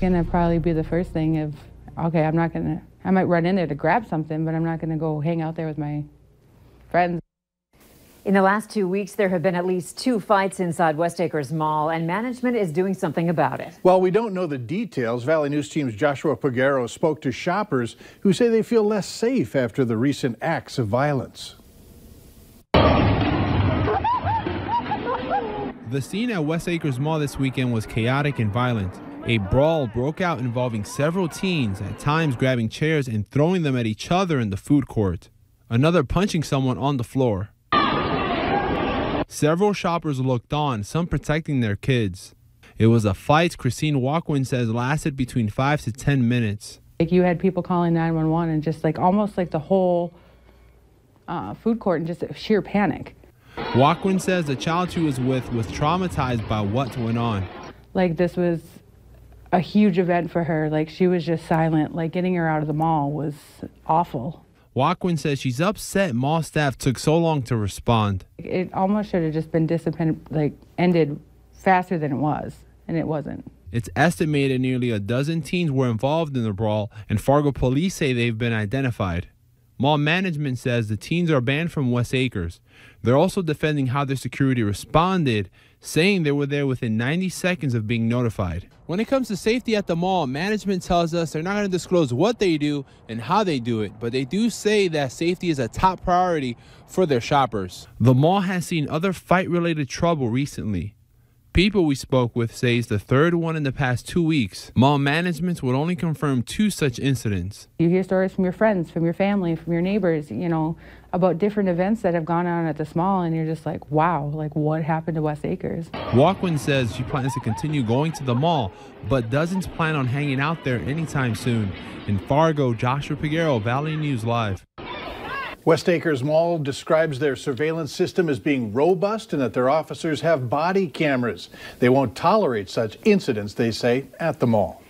Gonna probably be the first thing if, okay, I'm not gonna, I might run in there to grab something, but I'm not gonna go hang out there with my friends. In the last two weeks, there have been at least two fights inside West Acres Mall, and management is doing something about it. While we don't know the details, Valley News Team's Joshua Peguero spoke to shoppers who say they feel less safe after the recent acts of violence. The scene at West Acres Mall this weekend was chaotic and violent. A brawl broke out involving several teens, at times grabbing chairs and throwing them at each other in the food court. Another punching someone on the floor. Several shoppers looked on, some protecting their kids. It was a fight Christine Walkwin says lasted between five to ten minutes. Like you had people calling 911 and just like almost like the whole uh, food court and just sheer panic. Walkwin says the child she was with was traumatized by what went on. Like this was a huge event for her. Like she was just silent. Like getting her out of the mall was awful. Walkwin says she's upset mall staff took so long to respond. It almost should have just been disciplined, like ended faster than it was, and it wasn't. It's estimated nearly a dozen teens were involved in the brawl, and Fargo police say they've been identified. Mall management says the teens are banned from West Acres. They're also defending how their security responded, saying they were there within 90 seconds of being notified. When it comes to safety at the mall, management tells us they're not going to disclose what they do and how they do it, but they do say that safety is a top priority for their shoppers. The mall has seen other fight related trouble recently. People we spoke with say it's the third one in the past two weeks. Mall management would only confirm two such incidents. You hear stories from your friends, from your family, from your neighbors, you know, about different events that have gone on at the mall, and you're just like, wow, like what happened to West Acres? Walkwin says she plans to continue going to the mall, but doesn't plan on hanging out there anytime soon. In Fargo, Joshua Peguero, Valley News Live. West Acres Mall describes their surveillance system as being robust and that their officers have body cameras. They won't tolerate such incidents, they say, at the mall.